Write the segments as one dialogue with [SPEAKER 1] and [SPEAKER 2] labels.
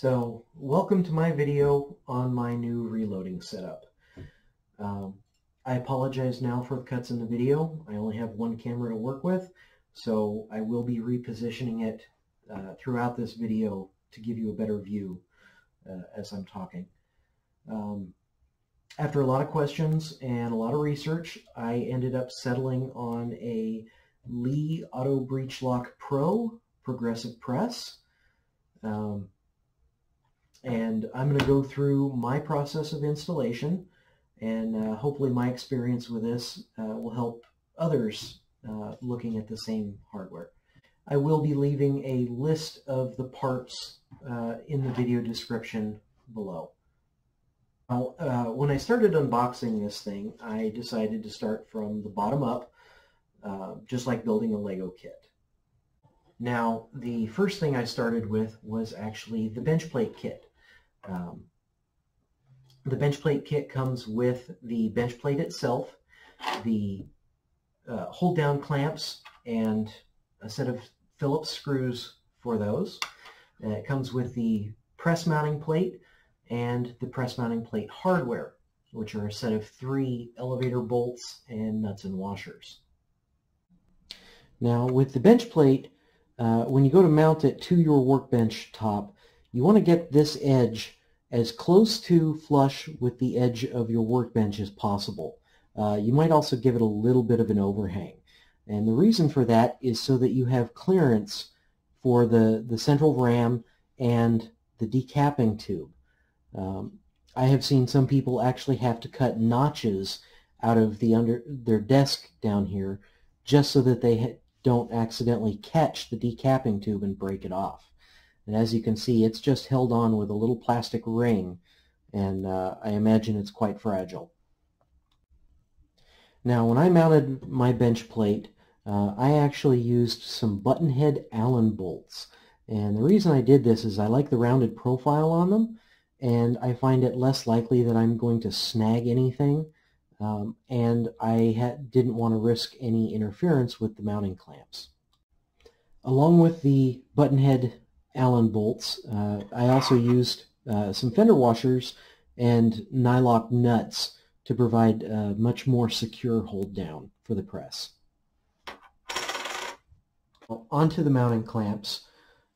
[SPEAKER 1] So welcome to my video on my new reloading setup. Um, I apologize now for the cuts in the video. I only have one camera to work with, so I will be repositioning it uh, throughout this video to give you a better view uh, as I'm talking. Um, after a lot of questions and a lot of research, I ended up settling on a Lee Auto Breech Lock Pro progressive press. Um, and I'm going to go through my process of installation and uh, hopefully my experience with this uh, will help others uh, looking at the same hardware. I will be leaving a list of the parts uh, in the video description below. Uh, when I started unboxing this thing, I decided to start from the bottom up, uh, just like building a Lego kit. Now, the first thing I started with was actually the bench plate kit. Um, the bench plate kit comes with the bench plate itself, the uh, hold down clamps, and a set of Phillips screws for those. And it comes with the press mounting plate and the press mounting plate hardware, which are a set of three elevator bolts and nuts and washers. Now with the bench plate, uh, when you go to mount it to your workbench top, you want to get this edge as close to flush with the edge of your workbench as possible. Uh, you might also give it a little bit of an overhang. And the reason for that is so that you have clearance for the, the central ram and the decapping tube. Um, I have seen some people actually have to cut notches out of the under their desk down here just so that they don't accidentally catch the decapping tube and break it off. And as you can see, it's just held on with a little plastic ring, and uh, I imagine it's quite fragile. Now, when I mounted my bench plate, uh, I actually used some button head Allen bolts. And the reason I did this is I like the rounded profile on them, and I find it less likely that I'm going to snag anything, um, and I didn't want to risk any interference with the mounting clamps. Along with the button head Allen bolts. Uh, I also used uh, some fender washers and nylock nuts to provide a much more secure hold down for the press. Well, onto the mounting clamps.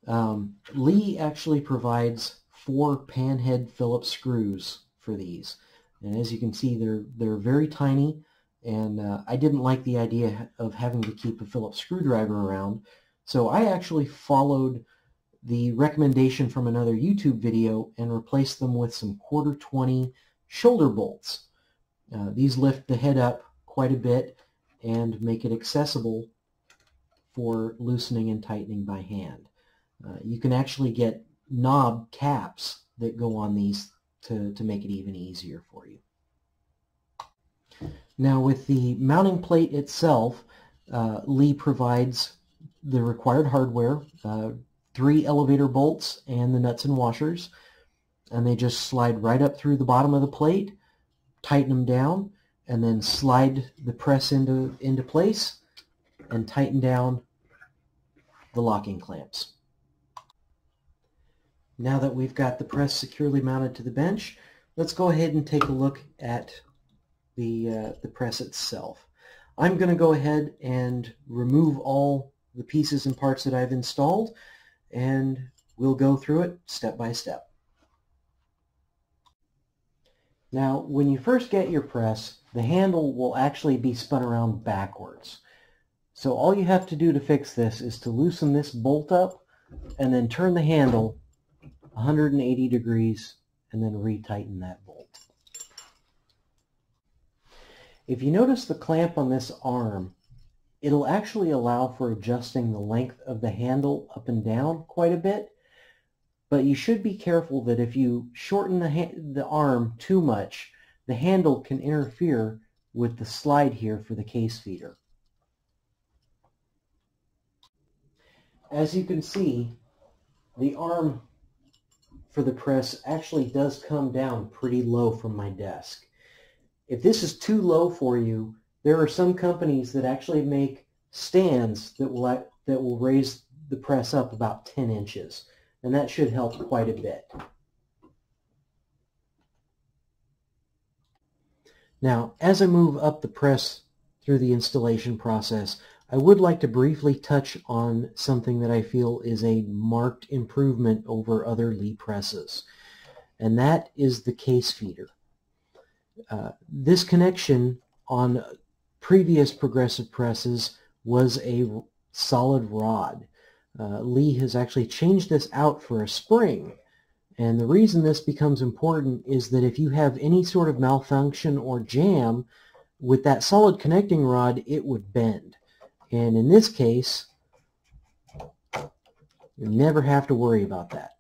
[SPEAKER 1] Um, Lee actually provides four panhead Phillips screws for these. And as you can see, they're, they're very tiny, and uh, I didn't like the idea of having to keep a Phillips screwdriver around, so I actually followed the recommendation from another YouTube video and replace them with some quarter 20 shoulder bolts. Uh, these lift the head up quite a bit and make it accessible for loosening and tightening by hand. Uh, you can actually get knob caps that go on these to, to make it even easier for you. Now with the mounting plate itself, uh, Lee provides the required hardware, uh, three elevator bolts and the nuts and washers and they just slide right up through the bottom of the plate, tighten them down, and then slide the press into, into place and tighten down the locking clamps. Now that we've got the press securely mounted to the bench, let's go ahead and take a look at the, uh, the press itself. I'm going to go ahead and remove all the pieces and parts that I've installed and we'll go through it step by step. Now, when you first get your press, the handle will actually be spun around backwards. So all you have to do to fix this is to loosen this bolt up and then turn the handle 180 degrees and then retighten that bolt. If you notice the clamp on this arm it'll actually allow for adjusting the length of the handle up and down quite a bit. But you should be careful that if you shorten the, the arm too much, the handle can interfere with the slide here for the case feeder. As you can see, the arm for the press actually does come down pretty low from my desk. If this is too low for you, there are some companies that actually make stands that will that will raise the press up about 10 inches. and that should help quite a bit. Now, as I move up the press through the installation process, I would like to briefly touch on something that I feel is a marked improvement over other Lee presses, and that is the case feeder. Uh, this connection on previous progressive presses was a solid rod. Uh, Lee has actually changed this out for a spring. And the reason this becomes important is that if you have any sort of malfunction or jam with that solid connecting rod, it would bend. And in this case, you never have to worry about that.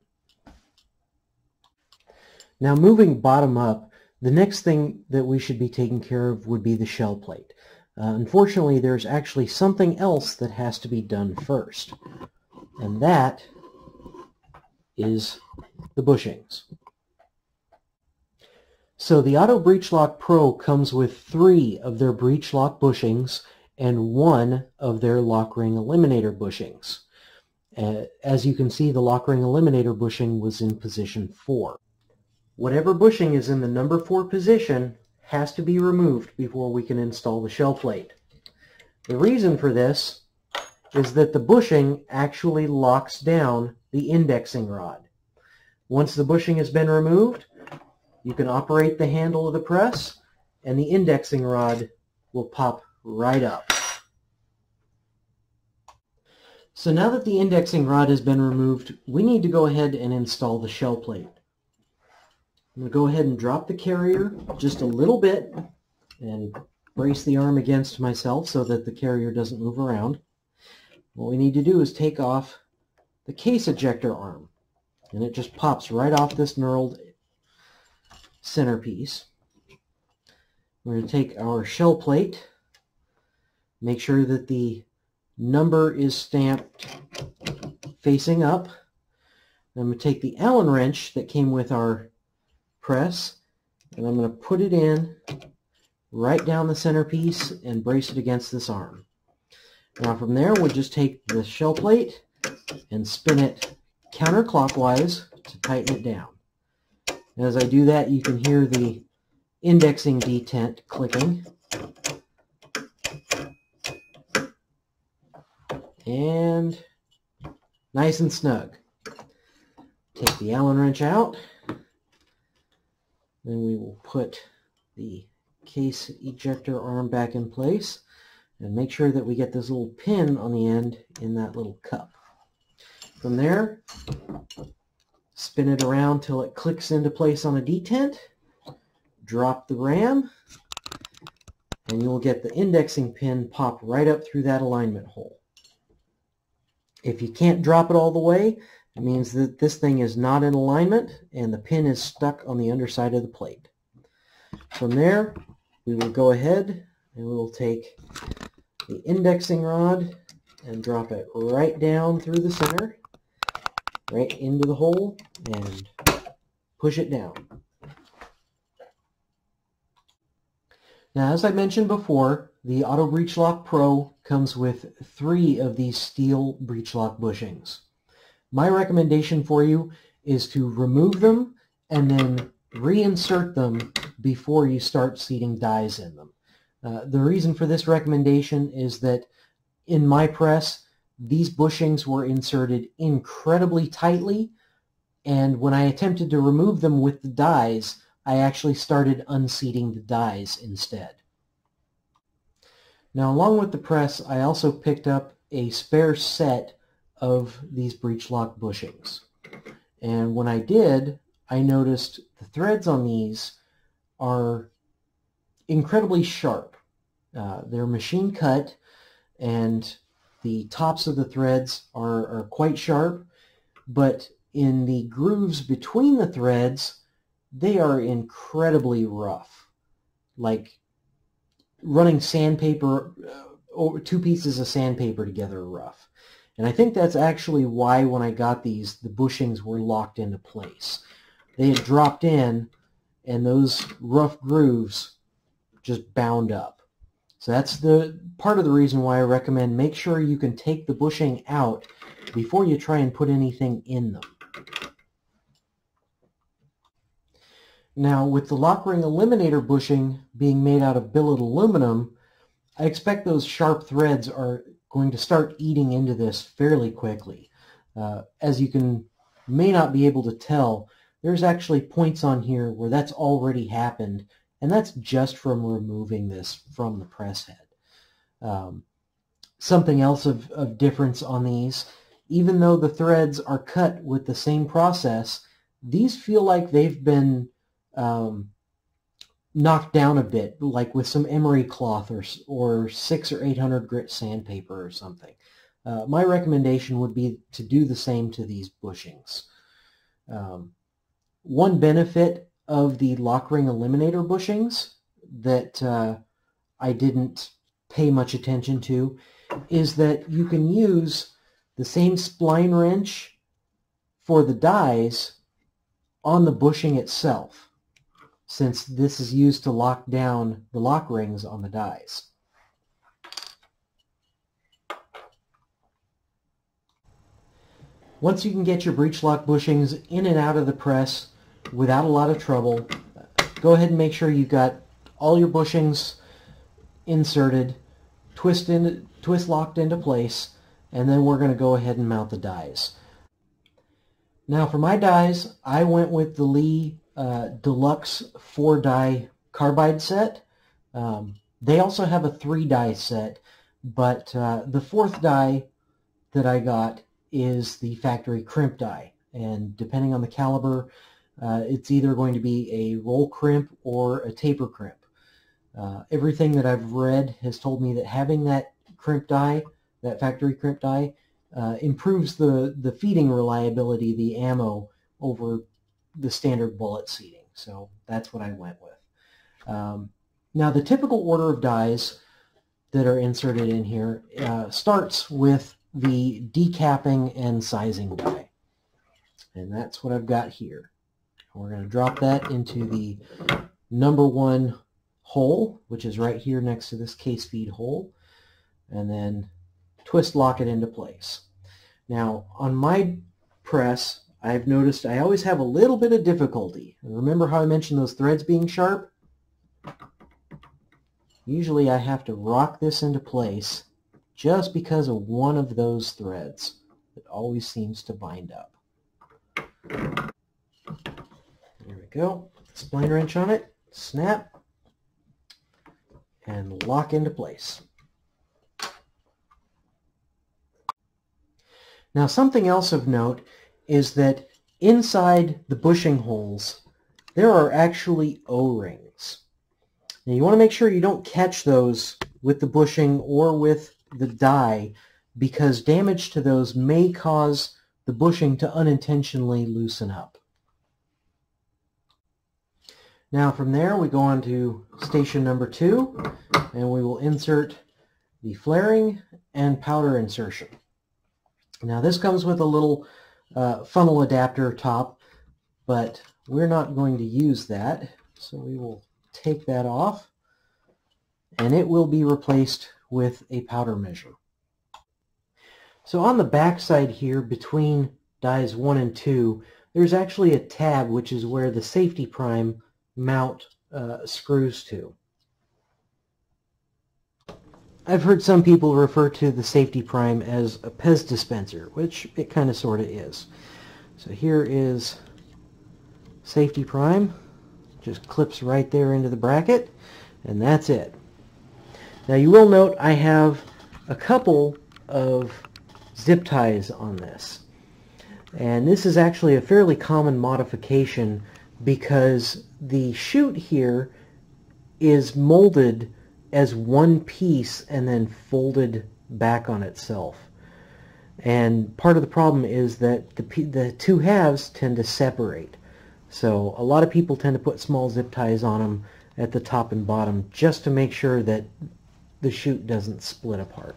[SPEAKER 1] Now moving bottom up, the next thing that we should be taking care of would be the shell plate. Uh, unfortunately, there's actually something else that has to be done first, and that is the bushings. So the Auto Breech Lock Pro comes with three of their breech lock bushings and one of their lock ring eliminator bushings. Uh, as you can see, the lock ring eliminator bushing was in position 4. Whatever bushing is in the number 4 position has to be removed before we can install the shell plate. The reason for this is that the bushing actually locks down the indexing rod. Once the bushing has been removed, you can operate the handle of the press and the indexing rod will pop right up. So now that the indexing rod has been removed, we need to go ahead and install the shell plate. I'm going to go ahead and drop the carrier just a little bit and brace the arm against myself so that the carrier doesn't move around. What we need to do is take off the case ejector arm and it just pops right off this knurled centerpiece. We're going to take our shell plate, make sure that the number is stamped facing up. I'm going to take the Allen wrench that came with our press and I'm going to put it in right down the centerpiece and brace it against this arm. Now from there we'll just take the shell plate and spin it counterclockwise to tighten it down. As I do that you can hear the indexing detent clicking. And nice and snug. Take the Allen wrench out then we will put the case ejector arm back in place and make sure that we get this little pin on the end in that little cup. From there, spin it around till it clicks into place on a detent, drop the ram, and you'll get the indexing pin pop right up through that alignment hole. If you can't drop it all the way, it means that this thing is not in alignment and the pin is stuck on the underside of the plate. From there, we will go ahead and we will take the indexing rod and drop it right down through the center, right into the hole, and push it down. Now, as I mentioned before, the Auto Breech Lock Pro comes with three of these steel breech lock bushings. My recommendation for you is to remove them and then reinsert them before you start seating dies in them. Uh, the reason for this recommendation is that in my press, these bushings were inserted incredibly tightly, and when I attempted to remove them with the dies, I actually started unseating the dies instead. Now along with the press, I also picked up a spare set of these breech lock bushings. And when I did, I noticed the threads on these are incredibly sharp. Uh, they're machine cut and the tops of the threads are, are quite sharp, but in the grooves between the threads, they are incredibly rough. Like running sandpaper, uh, two pieces of sandpaper together rough. And I think that's actually why when I got these, the bushings were locked into place. They had dropped in, and those rough grooves just bound up. So that's the part of the reason why I recommend make sure you can take the bushing out before you try and put anything in them. Now, with the lock ring eliminator bushing being made out of billet aluminum, I expect those sharp threads are going to start eating into this fairly quickly. Uh, as you can may not be able to tell, there's actually points on here where that's already happened, and that's just from removing this from the press head. Um, something else of, of difference on these, even though the threads are cut with the same process, these feel like they've been um, knocked down a bit, like with some emery cloth or, or six or 800 grit sandpaper or something. Uh, my recommendation would be to do the same to these bushings. Um, one benefit of the lock ring eliminator bushings that uh, I didn't pay much attention to is that you can use the same spline wrench for the dies on the bushing itself since this is used to lock down the lock rings on the dies. Once you can get your breech lock bushings in and out of the press without a lot of trouble, go ahead and make sure you've got all your bushings inserted, twist, in, twist locked into place, and then we're going to go ahead and mount the dies. Now for my dies, I went with the Lee uh, Deluxe 4-die carbide set. Um, they also have a 3-die set, but uh, the fourth die that I got is the factory crimp die. And depending on the caliber, uh, it's either going to be a roll crimp or a taper crimp. Uh, everything that I've read has told me that having that crimp die, that factory crimp die, uh, improves the, the feeding reliability the ammo over the standard bullet seating. So that's what I went with. Um, now the typical order of dies that are inserted in here uh, starts with the decapping and sizing die. And that's what I've got here. We're going to drop that into the number one hole, which is right here next to this case feed hole, and then twist lock it into place. Now, on my press, I've noticed I always have a little bit of difficulty. remember how I mentioned those threads being sharp? Usually I have to rock this into place just because of one of those threads that always seems to bind up. There we go. Spline wrench on it, snap, and lock into place. Now something else of note is that inside the bushing holes there are actually O-rings. Now you want to make sure you don't catch those with the bushing or with the die because damage to those may cause the bushing to unintentionally loosen up. Now from there we go on to station number two and we will insert the flaring and powder insertion. Now this comes with a little uh, funnel adapter top, but we're not going to use that. So we will take that off and it will be replaced with a powder measure. So on the back side here between dies 1 and 2, there's actually a tab which is where the safety prime mount uh, screws to. I've heard some people refer to the safety prime as a Pez dispenser, which it kind of sort of is. So here is safety prime. Just clips right there into the bracket, and that's it. Now you will note I have a couple of zip ties on this. And this is actually a fairly common modification because the chute here is molded as one piece and then folded back on itself. And part of the problem is that the, the two halves tend to separate. So a lot of people tend to put small zip ties on them at the top and bottom just to make sure that the chute doesn't split apart.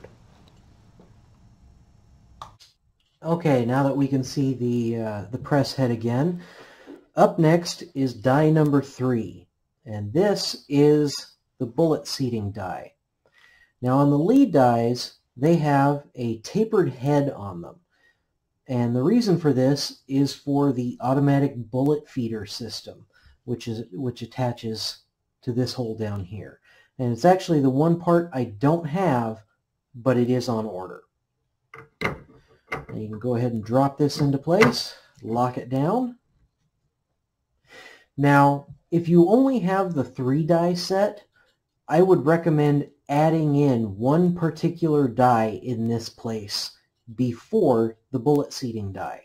[SPEAKER 1] Okay, now that we can see the, uh, the press head again, up next is die number three. And this is the bullet seating die. Now on the Lee dies, they have a tapered head on them. And the reason for this is for the automatic bullet feeder system. which is which attaches to this hole down here. And it's actually the one part I don't have, but it is on order. You can go ahead and drop this into place, lock it down. Now, if you only have the three die set, I would recommend adding in one particular die in this place before the bullet seating die.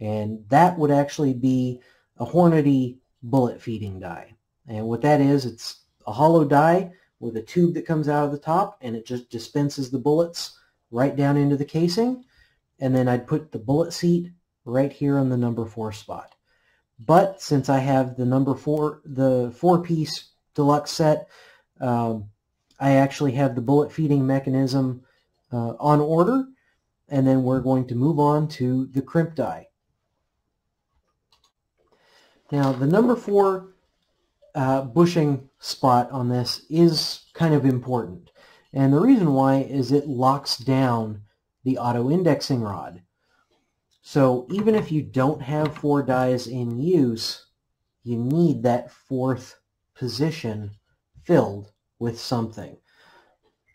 [SPEAKER 1] And that would actually be a Hornady bullet feeding die. And what that is, it's a hollow die with a tube that comes out of the top and it just dispenses the bullets right down into the casing. And then I'd put the bullet seat right here on the number four spot. But since I have the number four, the four-piece deluxe set, um, I actually have the bullet feeding mechanism uh, on order. And then we're going to move on to the crimp die. Now, the number four uh, bushing spot on this is kind of important. And the reason why is it locks down the auto-indexing rod. So even if you don't have four dies in use, you need that fourth position filled with something,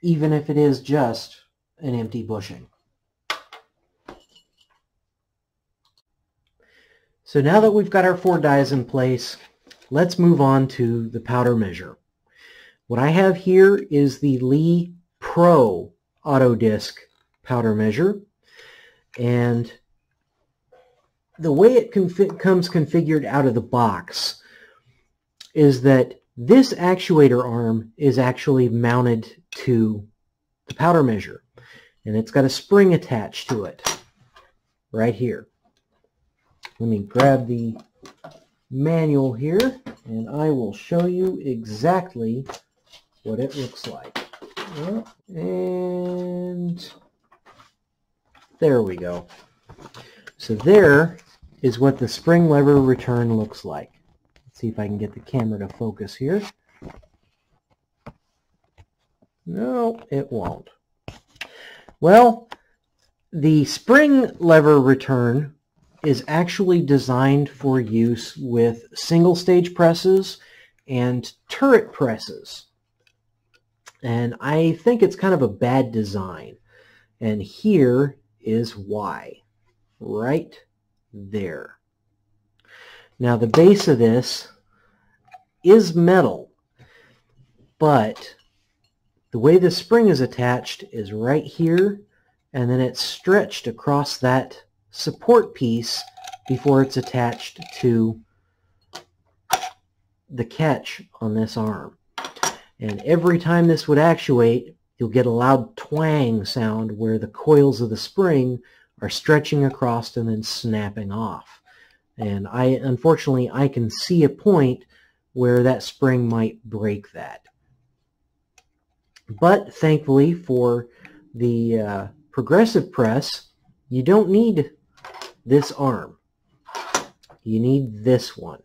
[SPEAKER 1] even if it is just an empty bushing. So now that we've got our four dies in place, let's move on to the powder measure. What I have here is the Lee Pro Auto-Disk powder measure. And the way it confi comes configured out of the box is that this actuator arm is actually mounted to the powder measure. And it's got a spring attached to it right here. Let me grab the manual here and I will show you exactly what it looks like. Oh, and there we go. So there is what the spring lever return looks like. See if I can get the camera to focus here. No, it won't. Well, the spring lever return is actually designed for use with single stage presses and turret presses. And I think it's kind of a bad design. And here is why. Right there. Now the base of this is metal, but the way the spring is attached is right here, and then it's stretched across that support piece before it's attached to the catch on this arm. And every time this would actuate, you'll get a loud twang sound where the coils of the spring are stretching across and then snapping off. And I, unfortunately, I can see a point where that spring might break that. But thankfully for the uh, progressive press, you don't need this arm. You need this one.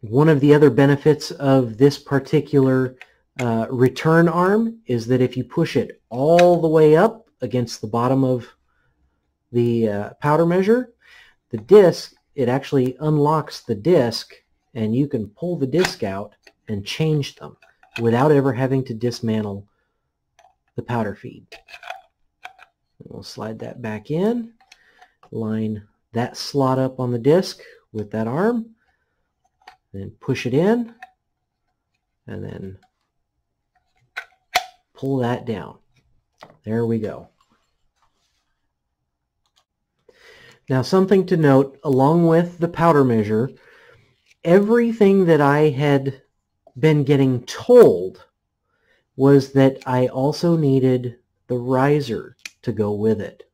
[SPEAKER 1] One of the other benefits of this particular uh, return arm is that if you push it all the way up against the bottom of the uh, powder measure, the disc, it actually unlocks the disc and you can pull the disc out and change them without ever having to dismantle the powder feed. We'll slide that back in, line that slot up on the disc with that arm, then push it in, and then pull that down. There we go. Now something to note, along with the powder measure, everything that I had been getting told was that I also needed the riser to go with it.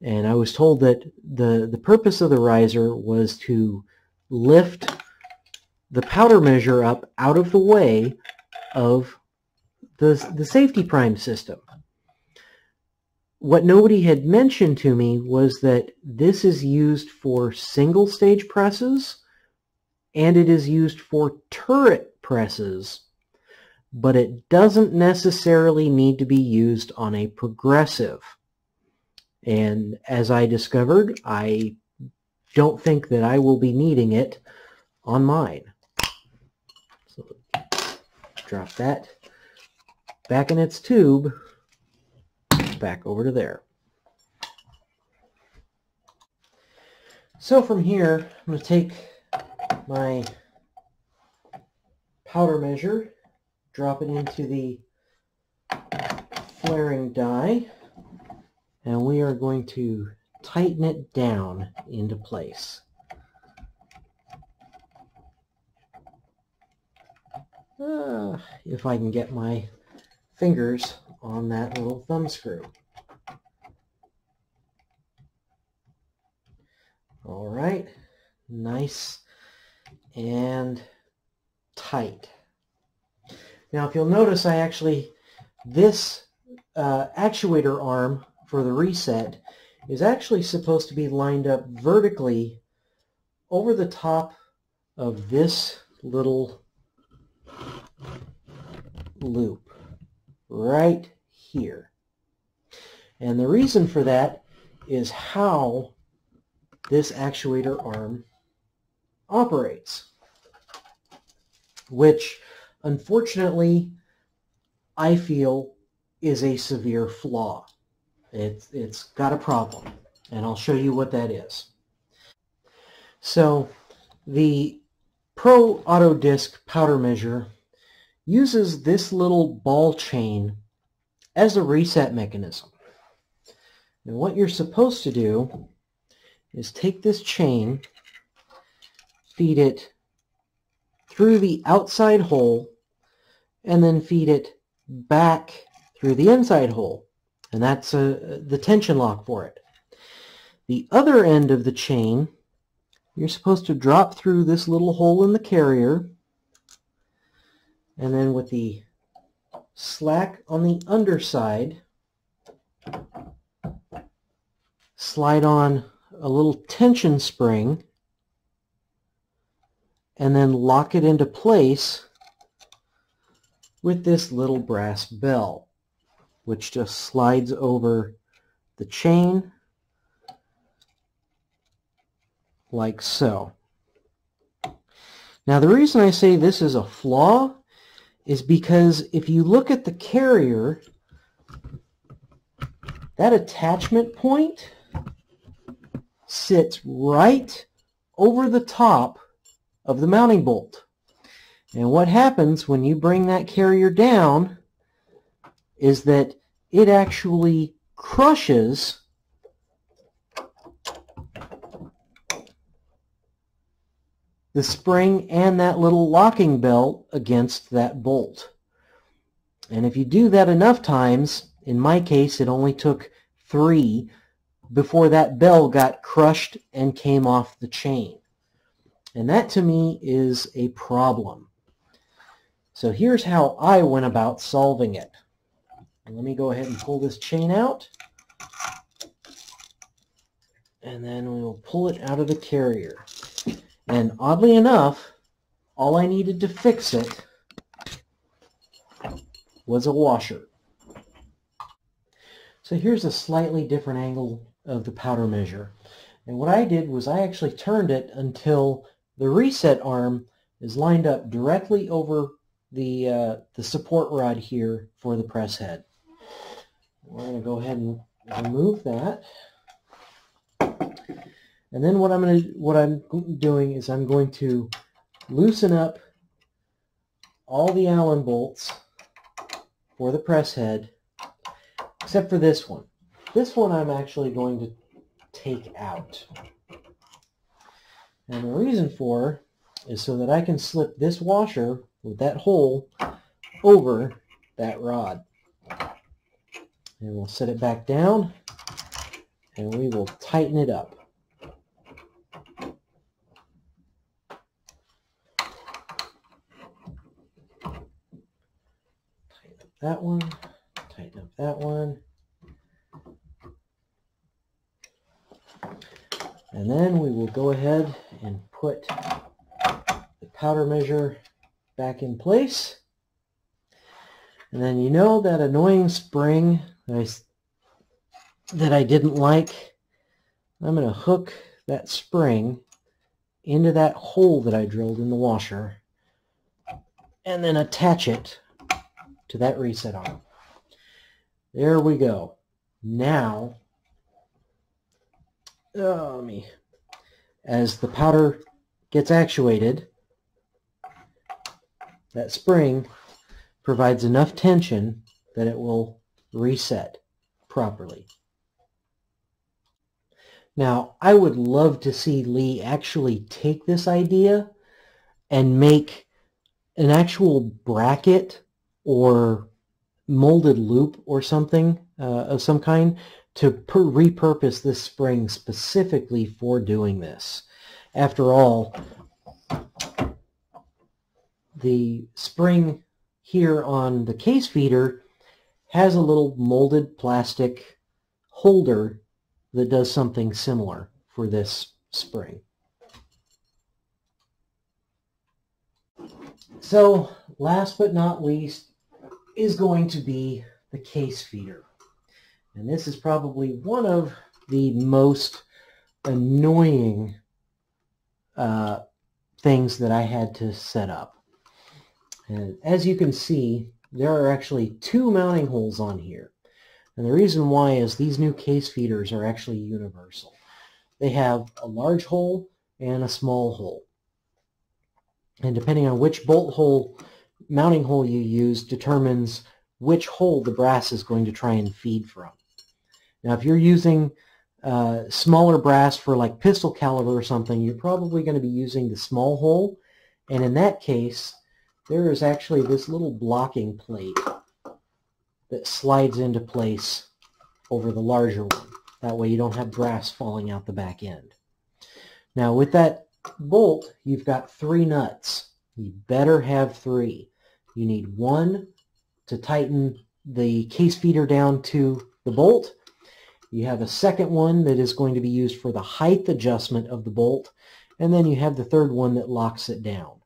[SPEAKER 1] And I was told that the, the purpose of the riser was to lift the powder measure up out of the way of the, the safety prime system. What nobody had mentioned to me was that this is used for single stage presses and it is used for turret presses but it doesn't necessarily need to be used on a progressive. And as I discovered, I don't think that I will be needing it on mine. So drop that back in its tube, back over to there. So from here, I'm going to take my powder measure, drop it into the flaring die, and we are going to tighten it down into place. Uh, if I can get my fingers on that little thumb screw. All right, nice and tight. Now, if you'll notice, I actually, this uh, actuator arm for the reset is actually supposed to be lined up vertically over the top of this little loop right here. And the reason for that is how this actuator arm operates, which unfortunately I feel is a severe flaw. It's, it's got a problem, and I'll show you what that is. So the Pro Auto-Disk powder measure uses this little ball chain as a reset mechanism. And what you're supposed to do is take this chain, feed it through the outside hole, and then feed it back through the inside hole and that's uh, the tension lock for it. The other end of the chain, you're supposed to drop through this little hole in the carrier, and then with the slack on the underside, slide on a little tension spring, and then lock it into place with this little brass bell which just slides over the chain like so. Now the reason I say this is a flaw is because if you look at the carrier, that attachment point sits right over the top of the mounting bolt. And what happens when you bring that carrier down is that it actually crushes the spring and that little locking belt against that bolt. And if you do that enough times, in my case it only took three before that bell got crushed and came off the chain. And that to me is a problem. So here's how I went about solving it. Let me go ahead and pull this chain out. And then we will pull it out of the carrier. And oddly enough, all I needed to fix it was a washer. So here's a slightly different angle of the powder measure. And what I did was I actually turned it until the reset arm is lined up directly over the, uh, the support rod here for the press head. We're going to go ahead and remove that. And then what I'm going to what I'm doing is I'm going to loosen up all the Allen bolts for the press head except for this one. This one I'm actually going to take out. And the reason for is so that I can slip this washer with that hole over that rod. And we'll set it back down and we will tighten it up. That one, tighten up that one. And then we will go ahead and put the powder measure back in place. And then you know that annoying spring that I, that I didn't like. I'm going to hook that spring into that hole that I drilled in the washer and then attach it to that reset arm. There we go. Now, oh, me, as the powder gets actuated, that spring provides enough tension that it will reset properly. Now, I would love to see Lee actually take this idea and make an actual bracket or molded loop or something uh, of some kind to repurpose this spring specifically for doing this. After all, the spring here on the case feeder has a little molded plastic holder that does something similar for this spring. So last but not least is going to be the case feeder. And this is probably one of the most annoying uh, things that I had to set up. And as you can see, there are actually two mounting holes on here. And the reason why is these new case feeders are actually universal. They have a large hole and a small hole. And depending on which bolt hole, mounting hole you use determines which hole the brass is going to try and feed from. Now if you're using uh, smaller brass for like pistol caliber or something, you're probably going to be using the small hole. And in that case, there is actually this little blocking plate that slides into place over the larger one. That way you don't have brass falling out the back end. Now with that bolt, you've got three nuts. You better have three. You need one to tighten the case feeder down to the bolt. You have a second one that is going to be used for the height adjustment of the bolt. And then you have the third one that locks it down.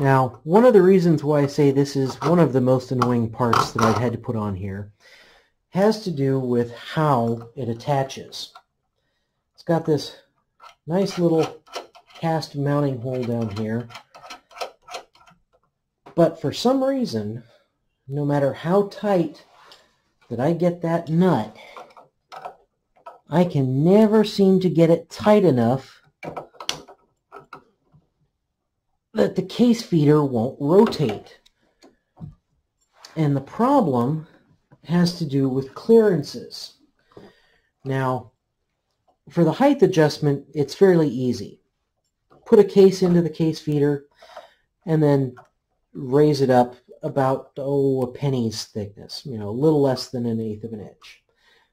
[SPEAKER 1] Now, one of the reasons why I say this is one of the most annoying parts that I've had to put on here has to do with how it attaches. It's got this nice little cast mounting hole down here. But for some reason, no matter how tight that I get that nut, I can never seem to get it tight enough that the case feeder won't rotate. And the problem has to do with clearances. Now, for the height adjustment, it's fairly easy. Put a case into the case feeder and then raise it up about, oh, a penny's thickness, you know, a little less than an eighth of an inch.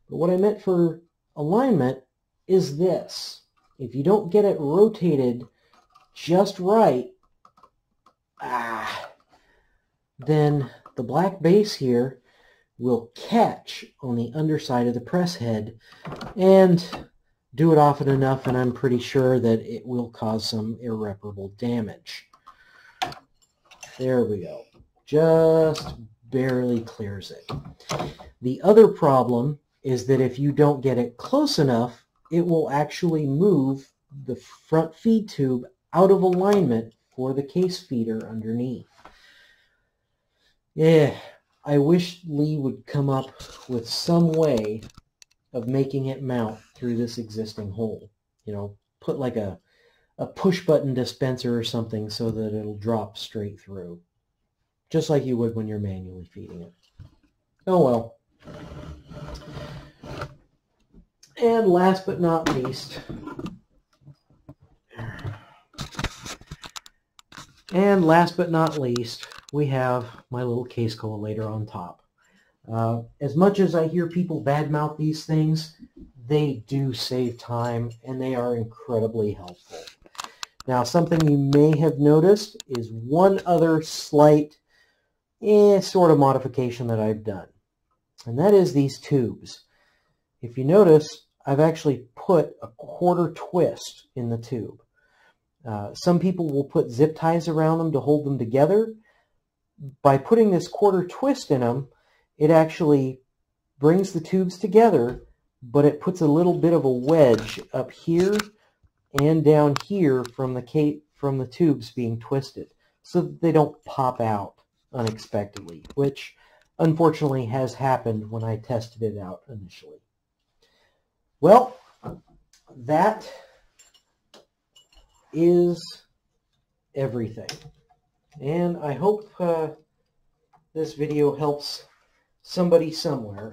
[SPEAKER 1] But what I meant for alignment is this. If you don't get it rotated just right, ah, then the black base here will catch on the underside of the press head and do it often enough and I'm pretty sure that it will cause some irreparable damage. There we go. Just barely clears it. The other problem is that if you don't get it close enough, it will actually move the front feed tube out of alignment for the case feeder underneath. Yeah, I wish Lee would come up with some way of making it mount through this existing hole. You know, put like a, a push button dispenser or something so that it'll drop straight through. Just like you would when you're manually feeding it. Oh well. And last but not least, And last but not least, we have my little case collator on top. Uh, as much as I hear people badmouth these things, they do save time and they are incredibly helpful. Now, something you may have noticed is one other slight eh, sort of modification that I've done. And that is these tubes. If you notice, I've actually put a quarter twist in the tube. Uh, some people will put zip ties around them to hold them together. By putting this quarter twist in them, it actually brings the tubes together, but it puts a little bit of a wedge up here and down here from the cape from the tubes being twisted so that they don't pop out unexpectedly, which unfortunately has happened when I tested it out initially. Well, that is everything. And I hope uh, this video helps somebody somewhere.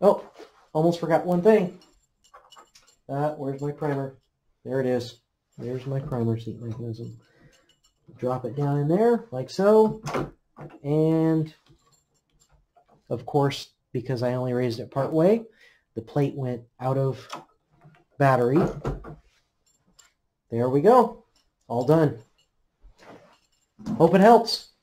[SPEAKER 1] Oh, almost forgot one thing. Uh, where's my primer? There it is. There's my primer seat mechanism. Drop it down in there, like so. And, of course, because I only raised it part way, the plate went out of battery. There we go. All done. Hope it helps.